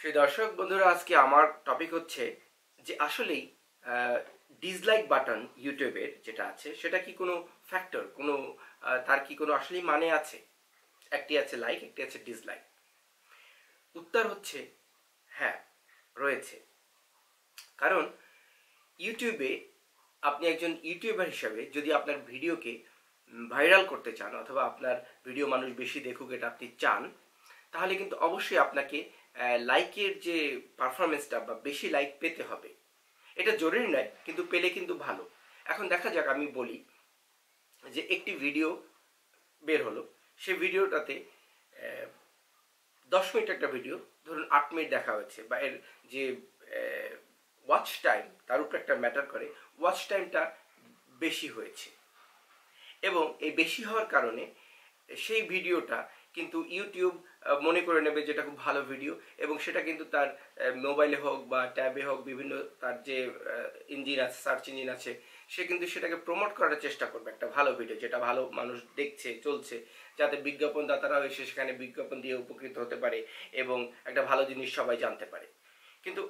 সেই দর্শক বন্ধুরা, আজকে আমার টপিক হচ্ছে যে আসলেই ডিসলাইক বাটন ইউটিউবের যেটা আছে, সেটা কি কোনো ফ্যাক্টর কোনো তার কি কোনো আসলেই মানে আছে? একটি আছে লাইক একটি আছে ডিসলাইক উত্তর হচ্ছে হ্যাঁ রয়েছে। কারণ ইউটিউবে আপনি একজন ইউটিউবার হিসাবে যদি আপনার ভিডিওকে ভাইরাল করতে চান, অথবা আপনার ভিডিও মানুষ বেশি দেখুক, এটা আপনি চান, তাহলে কিন্তু অবশ্যই আপনাকে লাইকের যে পারফরমেন্সটা বা বেশি লাইক পেতে হবে, এটা জরুরি নয়, কিন্তু পেলে কিন্তু ভালো। এখন দেখা যাক, আমি বলি যে একটি ভিডিও বের হলো। সেই ভিডিওটাতে দশ মিনিট একটা ভিডিও ধরুন আট মিনিট দেখা হয়েছে বা এর যে ওয়াচ টাইম তার উপর একটা ম্যাটার করে ওয়াচ টাইমটা বেশি হয়েছে। এবং এই বেশি হওয়ার কারণে, সেই ভিডিওটা কিন্তু ইউটিউব মনে করে নেবে যেটা খুব ভালো ভিডিও এবং সেটা কিন্তু তার মোবাইলে হোক বা ট্যাবে হোক বিভিন্ন তার যে ইঞ্জিন আছে সার্চ ইঞ্জিন আছে, সে কিন্তু সেটাকে প্রমোট করার চেষ্টা করবে একটা ভালো ভিডিও যেটা ভালো মানুষ দেখছে, চলছে, যাতে বিজ্ঞাপন দাতারাও এসে সেখানে বিজ্ঞাপন দিয়ে উপকৃত হতে পারে এবং একটা ভালো জিনিস সবাই জানতে পারে। কিন্তু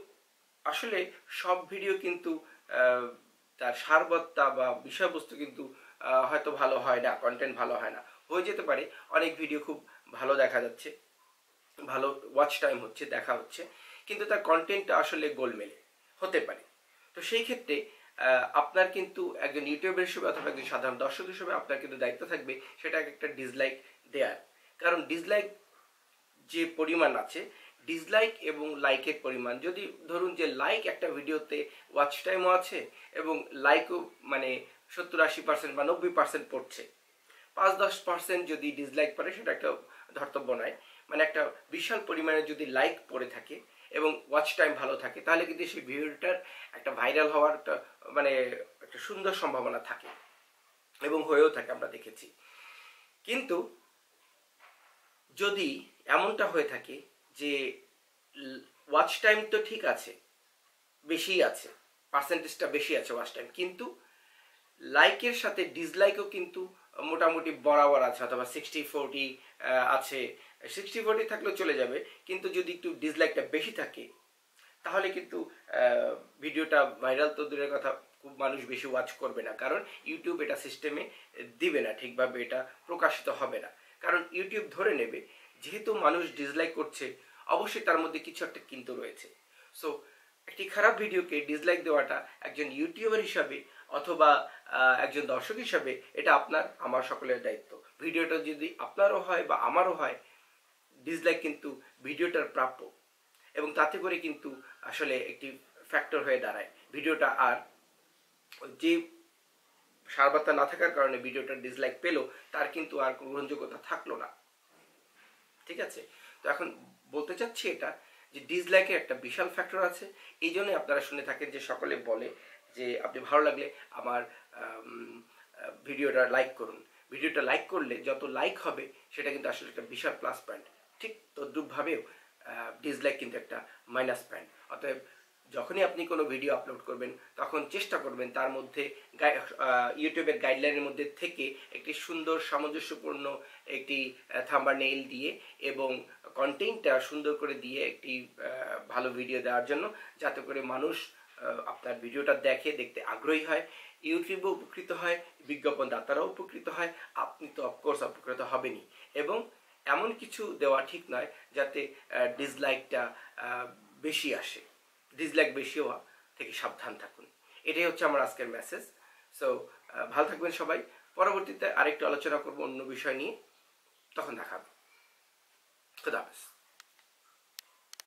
আসলে সব ভিডিও কিন্তু তার সারবত্তা বা বিষয়বস্তু কিন্তু হয়তো ভালো হয় না কন্টেন্ট ভালো হয় না। হয়ে যেতে পারে। অনেক ভিডিও খুব ভালো দেখা যাচ্ছে, ভালো ওয়াচ টাইম হচ্ছে, দেখা হচ্ছে। কিন্তু তার কন্টেন্টটা আসলে গোলমেলে হতে পারে। তো সেই ক্ষেত্রে আপনার কিন্তু একজন ইউটিউবের হিসেবে অথবা একজন সাধারণ দর্শক হিসেবে আপনার কিন্তু দায়িত্ব থাকবে সেটা একটা ডিসলাইক দেওয়ার কারণ ডিসলাইক যে পরিমাণ আছে ডিসলাইক এবং লাইকের পরিমাণ, যদি ধরুন যে লাইক একটা ভিডিওতে ওয়াচ টাইমও আছে এবং লাইকও মানে সত্তর আশি পার্সেন্ট বা নব্বই পার্সেন্ট পড়ছে পাঁচ দশ পার্সেন্ট যদি ডিসলাইক পড়ে সেটা একটা ধর্তব্য নয়। মানে একটা বিশাল পরিমাণে যদি লাইক পড়ে থাকে এবং ওয়াচ টাইম ভালো থাকে, তাহলে কিন্তু সেই ভিডিওটার একটা ভাইরাল হওয়ার একটা মানে একটা সুন্দর সম্ভাবনা থাকে এবং হয়েও থাকে আমরা দেখেছি। কিন্তু যদি এমনটা হয়ে থাকে যে ওয়াচ টাইম তো ঠিক আছে বেশি আছে পার্সেন্টেজটা বেশি আছে ওয়াচ টাইম কিন্তু লাইকের সাথে ডিসলাইকও কিন্তু মোটামুটি বরাবর আছে, অথবা সিক্সটি ফোরটি আছে। সিক্সটি ফোরটি থাকলেও চলে যাবে, কিন্তু যদি একটু ডিসলাইকটা বেশি থাকে, তাহলে কিন্তু ভিডিওটা ভাইরাল তো দূরের কথা, খুব মানুষ বেশি ওয়াচ করবে না। কারণ ইউটিউব এটা সিস্টেমে দিবে না, ঠিকভাবে এটা প্রকাশিত হবে না। কারণ ইউটিউব ধরে নেবে, যেহেতু মানুষ ডিসলাইক করছে, অবশ্যই তার মধ্যে কিছু একটা কিন্তু রয়েছে। সো একটি খারাপ ভিডিওকে ডিসলাইক দেওয়াটা একজন ইউটিউবার হিসাবে অথবা একজন দর্শক হিসাবে এটা আপনার, আমার সকলের দায়িত্ব। ভিডিওটা যদি আপনারও হয় বা আমারও হয় ডিসলাইক কিন্তু ভিডিওটার প্রাপ্য। এবং তাতে করে কিন্তু আসলে একটি ফ্যাক্টর হয়ে দাঁড়ায়। ভিডিওটা আর যে সারবার্তা না থাকার কারণে ভিডিওটা ডিসলাইক পেল, তার কিন্তু আর গ্রহণযোগ্যতা থাকল না। ঠিক আছে? তো এখন বলতে চাচ্ছি এটা, যে ডিসলাইকের একটা বিশাল ফ্যাক্টর আছে। এই জন্যই আপনারা শুনে থাকেন যে সকলে বলে যে আপনি ভালো লাগলে আমার ভিডিওটা লাইক করুন। ভিডিওটা লাইক করলে যত লাইক হবে, সেটা কিন্তু আসলে একটা বিশাল প্লাস পয়েন্ট ঠিক তদ্রুপভাবেও ডিসলাইক কিন্তু একটা মাইনাস পয়েন্ট অতএব যখনই আপনি কোনো ভিডিও আপলোড করবেন, তখন চেষ্টা করবেন তার মধ্যে ইউটিউবের গাইডলাইনের মধ্যে থেকে একটি সুন্দর, সামঞ্জস্যপূর্ণ একটি থাম্বার নেইল দিয়ে এবং কন্টেন্টটা সুন্দর করে দিয়ে একটি ভালো ভিডিও দেওয়ার জন্য, যাতে করে মানুষ আপনার ভিডিওটা দেখে, দেখতে আগ্রহী হয়, ইউটিউবও উপকৃত হয় বিজ্ঞাপন দাতারাও উপকৃত হয়, আপনি তো অফকোর্স উপকৃত হবেনই। এবং এমন কিছু দেওয়া ঠিক নয় যাতে ডিসলাইকটা বেশি আসে। ডিসলাইক বেশি হওয়া থেকে সাবধান থাকুন। এটাই হচ্ছে আমার আজকের মেসেজ সো ভালো থাকবেন সবাই। পরবর্তীতে আরেকটু আলোচনা করব অন্য বিষয় নিয়ে। তখন দেখাবো খুদা হাফেজ।